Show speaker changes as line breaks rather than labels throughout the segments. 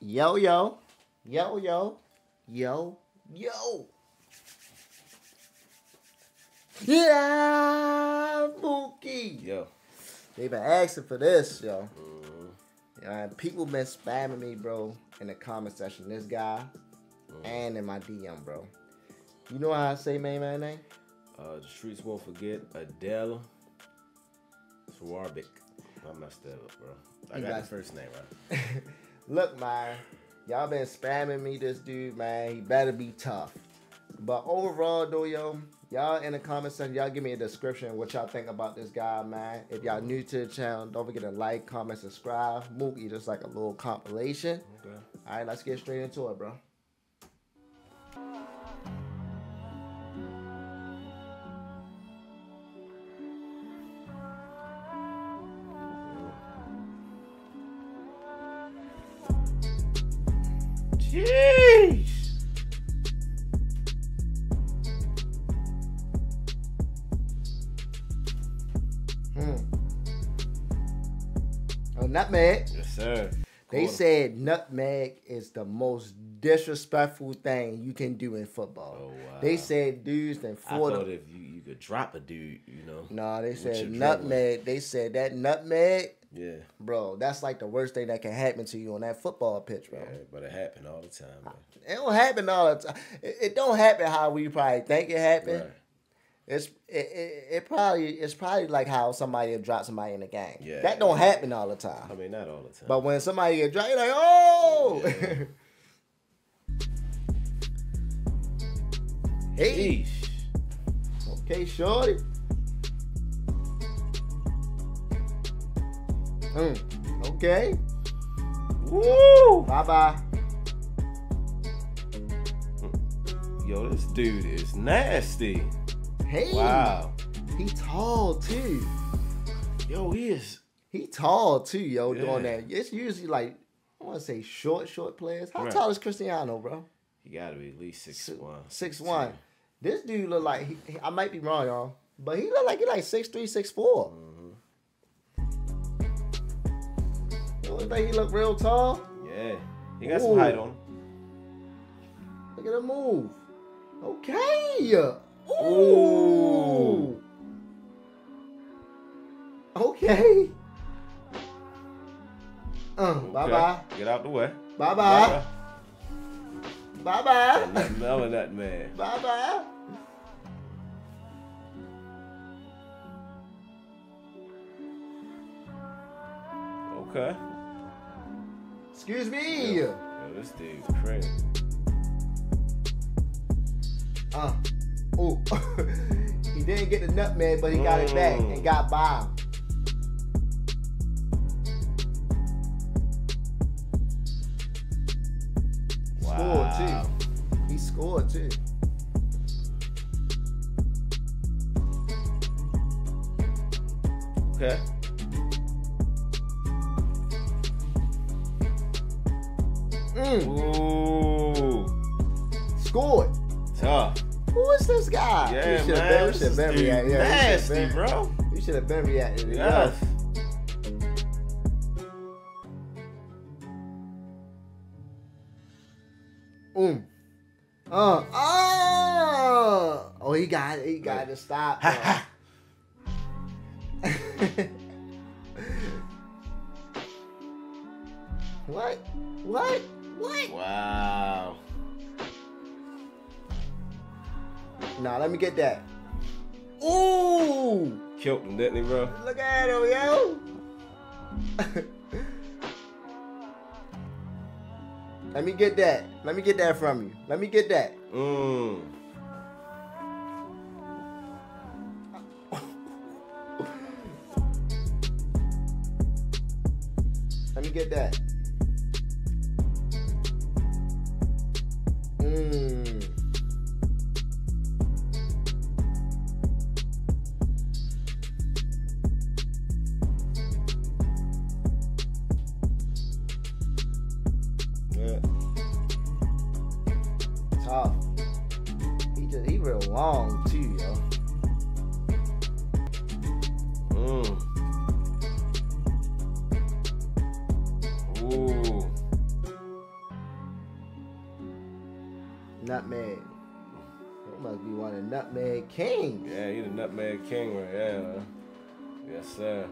Yo, yo. Yo, yo. Yo, yo. Yeah, Mookie.
Yo.
They've been asking for this, yo. Uh, people been spamming me, bro, in the comment section. This guy and in my DM, bro. You know how I say main man name?
Uh, the streets won't forget Adel Swarbic. I messed that up, bro. I
You
got
got-
the first name right.
Look, man, y'all been spamming me. This dude, man, he better be tough. But overall, though, yo, y'all in the comment section, y'all give me a description of what y'all think about this guy, man. If y'all new to the channel, don't forget to like, comment, subscribe. Mookie, just like a little compilation.
Okay.
All right, let's get straight into it, bro.
Jeez.
Hmm. Oh, nutmeg.
Yes, sir.
They said nutmeg is the most disrespectful thing you can do in football.
Oh, wow.
They said dudes in
I
Florida.
thought if you, you could drop a dude, you know.
No, they said
dribble.
nutmeg. They said that nutmeg,
Yeah.
bro. That's like the worst thing that can happen to you on that football pitch, bro.
Yeah, but it happened all the time, man.
It don't happen all the time. It, it don't happen how we probably think it happened.
Right.
It's it, it, it probably it's probably like how somebody will drop somebody in the game.
Yeah.
That don't happen all the time.
I mean, not all the time.
But when somebody get dropped, you're like, oh.
Yeah.
hey,
Sheesh.
okay, shorty. Mm, okay.
Woo!
Bye bye.
Yo, this dude is nasty.
Hey.
Wow.
He tall too.
Yo, he is.
He tall too, yo, doing that. It's usually like I want to say short, short players. How
Right.
tall is Cristiano, bro?
He got to be at least six one.
Six one. This dude look like he, I might be wrong, y'all, but he look like he like six three, six four. You don't think he look real tall?
Yeah, he got
Ooh.
some height on.
Look at him move. Okay. Ooh.
Ooh.
Okay. Uh,
Okay.
bye bye.
Get out the way.
Bye bye. Bye bye.
Smelling that man.
Bye bye.
Okay.
Excuse me.
Yo, this dude crazy.
Uh. Ooh. he didn't get the nutmeg, but he got it back
Mm.
and got by him. Scored
Wow.
too. He scored too.
Okay.
Mm,
Ooh.
scored.
Tough.
Who is this guy?
Yeah,
you should have been, we should have been reacting. Yeah,
nasty,
been,
bro.
you should have been reacting.
Yes.
Um. Uh. Oh. Oh, he got it. He got to stop. Nah, let me get that. Ooh!
Killed him, didn't he, bro?
Look at him, yo! let me get that. Let me get that from you. Let me get that.
Mmm.
Let me get that. Mmm. Long too, yo.
Mmm. Ooh.
Nutmeg. That must be one of Nutmeg Kings.
Yeah, he the nutmeg king right there. Yes, sir.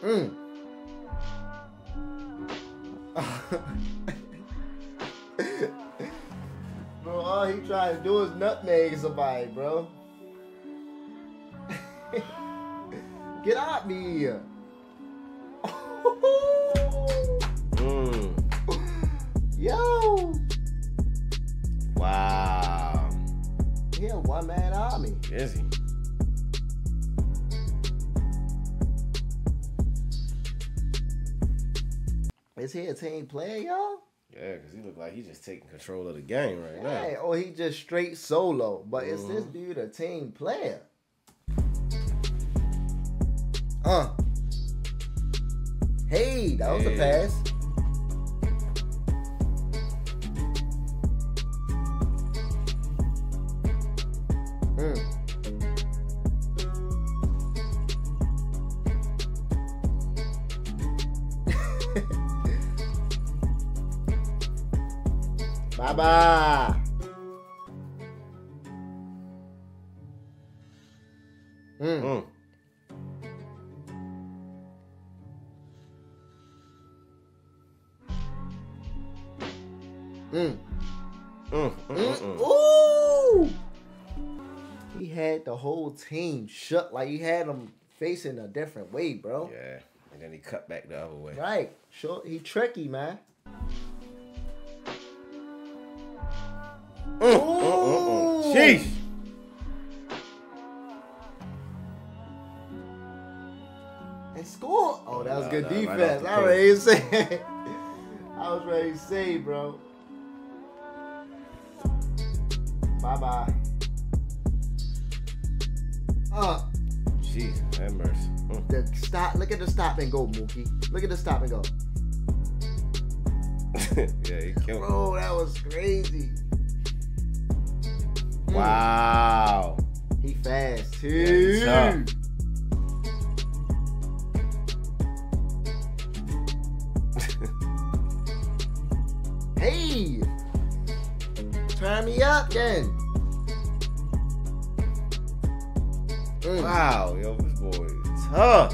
Mm. all he trying to do is nutmeg somebody, bro. Get out me.
Mm.
Yo,
Wow.
he a one man army.
Is he?
Is he a team player, y'all?
Yeah, because he look like he's just taking control of the game right
Hey,
now.
or he just straight solo. But is this dude a team player? Uh. Hey, that was a pass. Bye bye. Mm.
Mm.
Mm.
Mm. Mm. Mm.
Mm.
mm.
Ooh! He had the whole team shut like he had them facing a different way, bro.
Yeah, and then he cut back the other way.
Right. Sure. He tricky, man.
Mm. Mm. Mm. Mm. Sheesh.
And score. Oh, that was
No,
good
no,
defense. I was ready to say. I was ready to say, bro. Bye bye. Uh,
Jeez, have mercy. Mm.
the stop. Look at the stop and go, Mookie. Look at the stop and go.
yeah, he killed. me.
Bro, that was crazy.
Wow.
He fast too.
Yeah,
hey, turn me up then. Mm.
wow, yo, this boy is tough.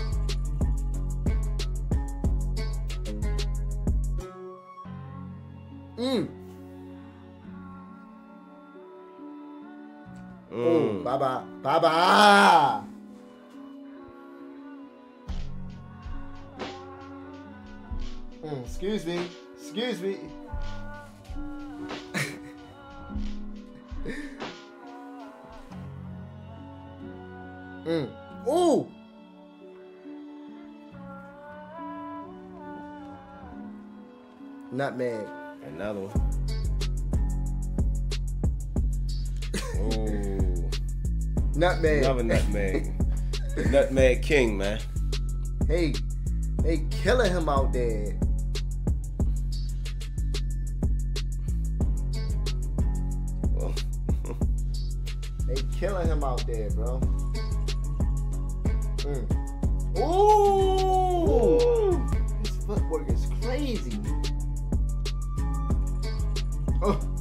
Mm.
Mm.
bye, bye bye. Mm, excuse me, excuse me. mm. Ooh. Nutmeg.
Another one.
Nutmeg.
another nutmeg. nutmeg king, man.
Hey, they killing him out there.
Well,
They killing him out there, bro. Mm. Ooh! His footwork is crazy. Oh.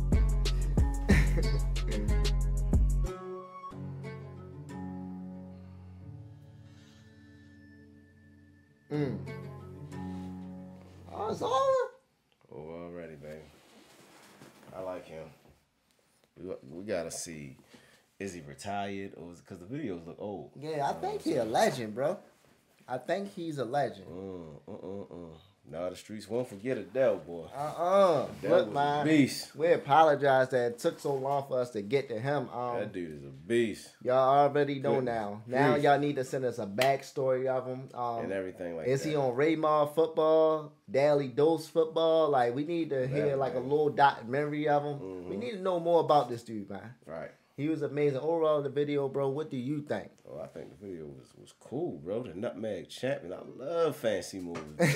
Him. We, we gotta see. Is he retired or is because the videos look old?
Yeah, I think he's a legend, bro. I think he's a legend.
Mm, mm, mm. Nah, the streets won't forget Adel, boy.
Uh-uh. Look, man.
beast.
We apologize that it took so long for us to get to him. Um,
That dude is a beast
y'all already know
Good
now. Now
grief.
y'all need to send us a backstory of him.
and
Um,
everything like
is
that.
he on Raymar football, Daily Dose football? Like we need to hear like a little documentary of him. We
Mhm.
need to know more about this dude, man.
Right.
He was amazing. Overall, the video, bro. What do you think?
Oh, I think the video was, was cool, bro. The Nutmeg Champion. I love fancy movies.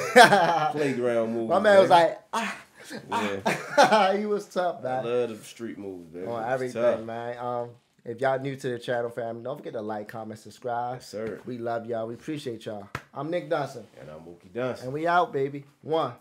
Playground movies.
My man was like, ah, ah. he was tough, man.
I love the street movies, baby.
on everything,
tough.
man. Um, if y'all new to the channel, family, don't forget to like, comment, subscribe.
Yes, sir.
We love y'all. We appreciate y'all. I'm Nick Dunson,
And I'm Mookie Dunson.
and we out, baby. One.